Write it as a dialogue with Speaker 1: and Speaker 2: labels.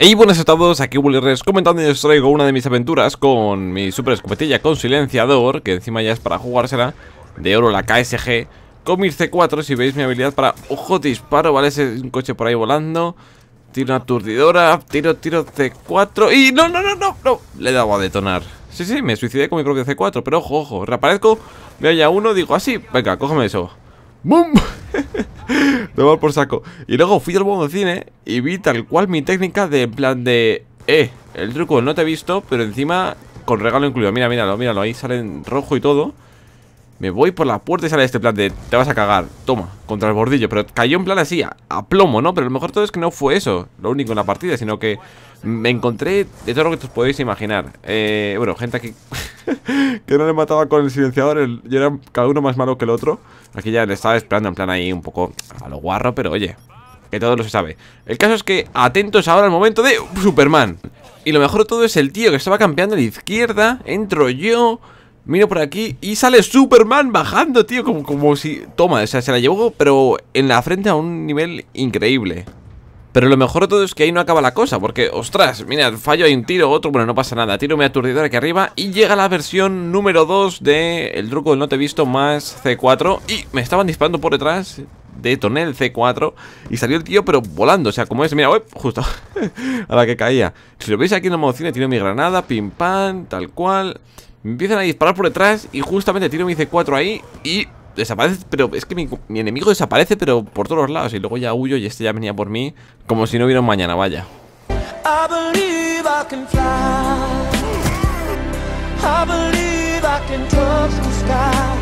Speaker 1: Hey, buenas a todos, aquí Res comentando y os traigo una de mis aventuras con mi super escopetilla con silenciador, que encima ya es para jugársela, de oro la KSG, con mi C4, si veis mi habilidad para, ojo, disparo, ¿vale? Ese es un coche por ahí volando, tiro una aturdidora, tiro, tiro C4 y no, no, no, no, no, le he dado a detonar. Sí, sí, me suicidé con mi propio C4, pero ojo, ojo, reaparezco, veo ya uno, digo así, venga, cógeme eso. ¡Bum! Tomar por saco. Y luego fui al buen cine y vi tal cual mi técnica de plan de... Eh, el truco no te he visto, pero encima con regalo incluido. Mira, míralo, míralo, ahí sale en rojo y todo. Me voy por la puerta y sale este plan de... Te vas a cagar, toma, contra el bordillo. Pero cayó en plan así, a, plomo, ¿no? Pero lo mejor todo es que no fue eso, lo único en la partida, sino que me encontré de todo lo que os podéis imaginar. Eh, bueno, gente aquí que no le mataba con el silenciador, el, y era cada uno más malo que el otro. Aquí ya le estaba esperando en plan ahí un poco a lo guarro, pero oye, que todo lo se sabe. El caso es que atentos ahora al momento de Superman. Y lo mejor de todo es el tío que estaba campeando a la izquierda, entro yo... Miro por aquí y sale Superman bajando, tío, como, como si... Toma, o sea, se la llevó, pero en la frente a un nivel increíble. Pero lo mejor de todo es que ahí no acaba la cosa Porque, ostras, mira, fallo hay un tiro, otro Bueno, no pasa nada, tiro mi aturdidor aquí arriba Y llega la versión número 2 de El truco del no te he visto más C4 Y me estaban disparando por detrás Detoné el C4 Y salió el tío, pero volando, o sea, como es, mira, uy, justo A la que caía. Si lo veis aquí en la modo tiro mi granada Pim pam, tal cual. Me empiezan a disparar por detrás y justamente tiro mi C4 ahí y desaparece, pero es que mi, enemigo desaparece, pero por todos lados. Y luego ya huyo y este ya venía por mí como si no hubiera un mañana, vaya. I